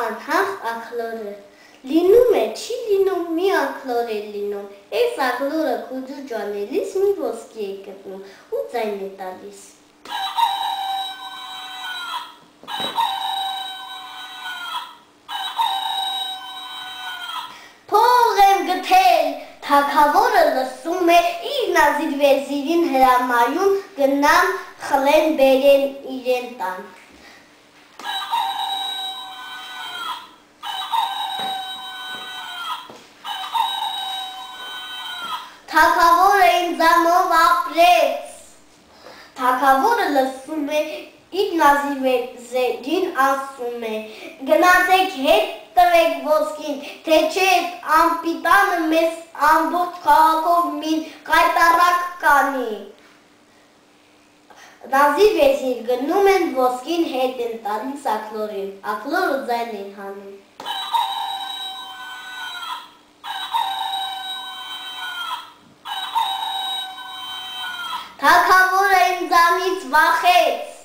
անհախ ախլորը։ Լինում է, չի լինում, մի ախլոր է լինում։ Այս ախլորը քուջուջ անելիս մի ոսկի է գտնում ու ձայն է տալիս։ Փող եմ գտել, թակավորը լսում է, իր նազիր վեզիրին հրամայում գնան խլեն բերեն իրեն տան։ Թակավորը ինձանով ապրեց։ Թակավորը լսում է իր նազիվերին ասում է. գնացեք հետ տվեք ոսկին, թե չէ անպիտանը մեզ ամբողջ քաղաքով մին կայտարակ կանի։ Նազիր վեզիր գնում են ոսկին հետ են տալիս ակլորին, ակլորը ձայն են հանում։ Թակավորը ինձանից վախեց։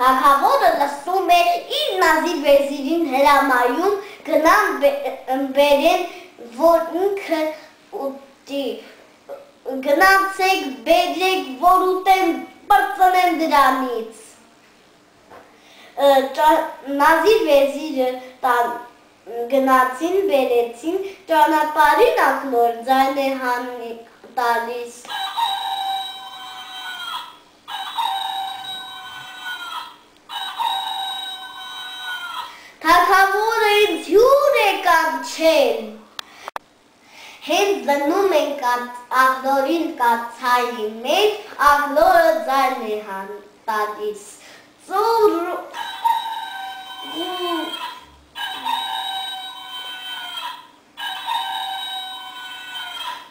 Թակավորը լսում է իր նազիր վեզիրին հրամայում գնան բերեն, որ ինքը ուտի։ Գնացեք բերեք, որ ուտեն պրծնեն դրանից։ Նազիր վեզիրը տան գնացին, բերեցին, ճանապարհին ակնոր ձայն է հանի տալիս։ կանչել։ Հենց դնում ենք աղլորին կացայի մեջ, աղլորը ձայն է հան տալիս։ Ծուր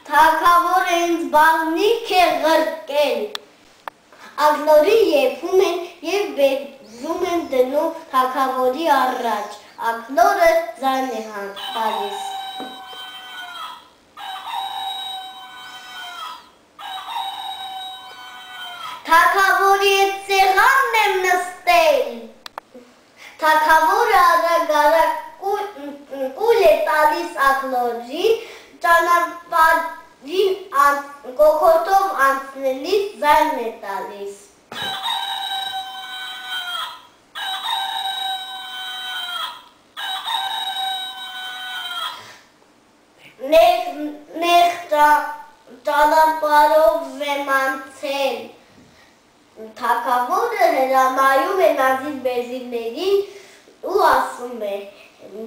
Թակավորը ինձ բաղնիք է ղրկել։ Աղլորի եփում են եւ զում են դնում թակավորի առաջ, ակնորը ձայն է տալիս։ Թակավորի հետ սեղանն եմ նստել։ Թակավորը արագ-արագ կուլ է տալիս ակնորին, ճանապարհին կոկոտով անցնելիս ձայն է տալիս։ նեղ ճանապարով եմ անցել։ Թակավորը հրամայում է նազիր բեզիրներին ու ասում է.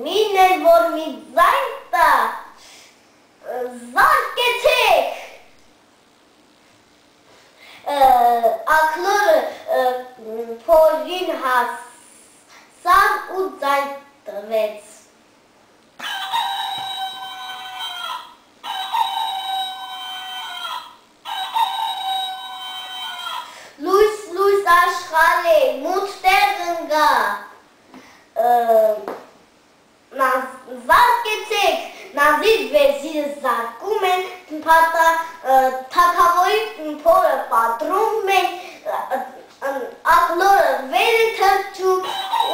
«Մին էլ որ մի ձայն տա, զարկեցեք»։ Ակլորը փորին հասավ ու ձայն տվեց։ աշխարհ է, մութ տեղ ընկա։ Զարկեցեք, նազիր վեզիրը զարկում են, փատա թակավորի փորը պատրում են, ակլորը վեր է թրջում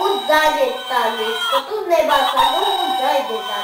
ու ձայր է տալիս, կտուրն է բացանում ու ձայր է տալիս։